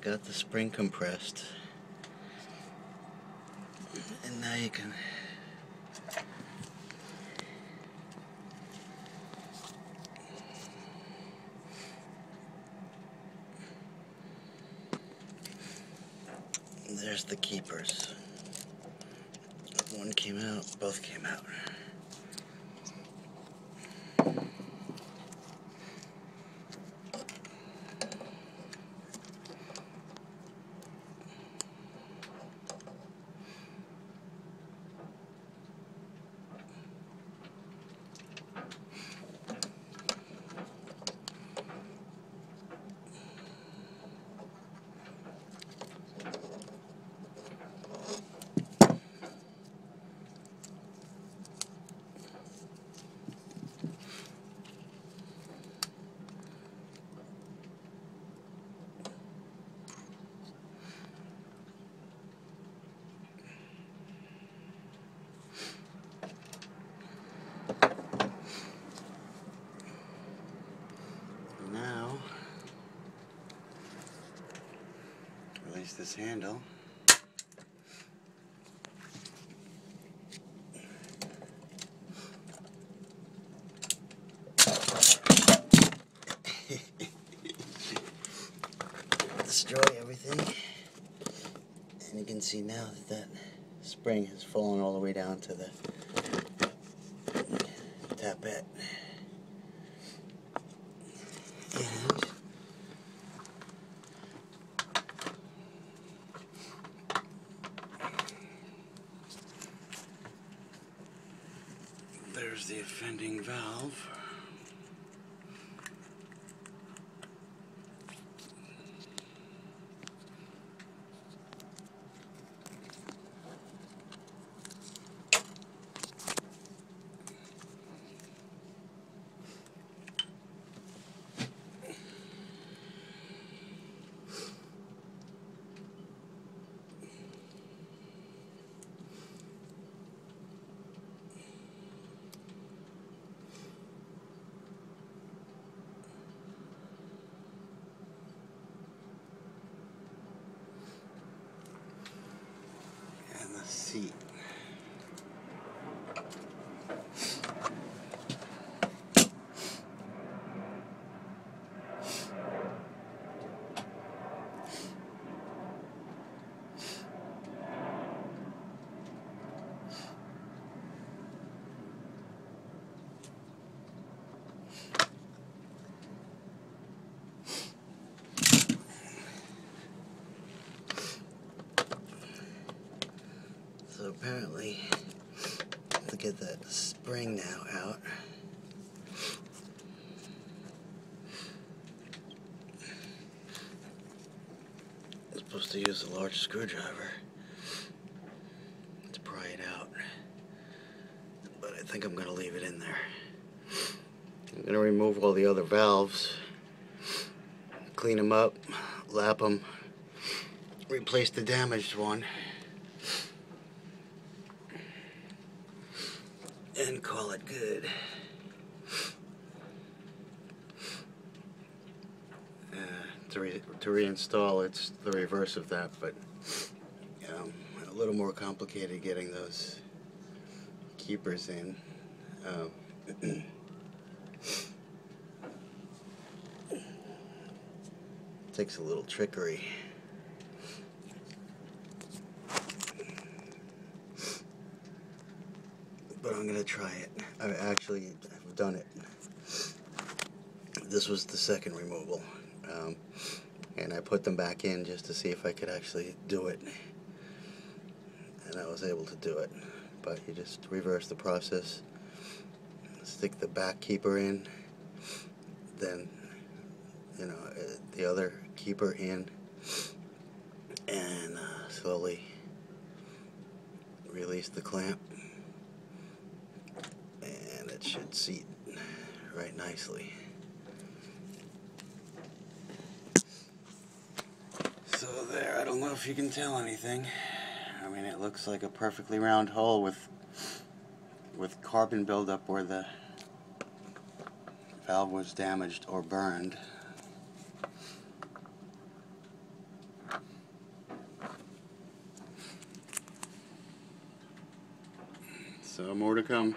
got the spring compressed. And now you can There's the keepers. One came out, both came out. Now, this handle. Destroy everything. And you can see now that that spring has fallen all the way down to the tappet. And there's the offending valve. And So apparently, to get that spring now out, I'm supposed to use a large screwdriver to pry it out. But I think I'm going to leave it in there. I'm going to remove all the other valves, clean them up, lap them, replace the damaged one. And call it good. Uh, to, re to reinstall, it's the reverse of that, but um, a little more complicated getting those keepers in. Uh, takes a little trickery. But I'm gonna try it. I actually have done it. This was the second removal, um, and I put them back in just to see if I could actually do it, and I was able to do it. But you just reverse the process, stick the back keeper in, then you know uh, the other keeper in, and uh, slowly release the clamp that should seat right nicely. So there, I don't know if you can tell anything. I mean, it looks like a perfectly round hole with with carbon buildup where the valve was damaged or burned. So more to come.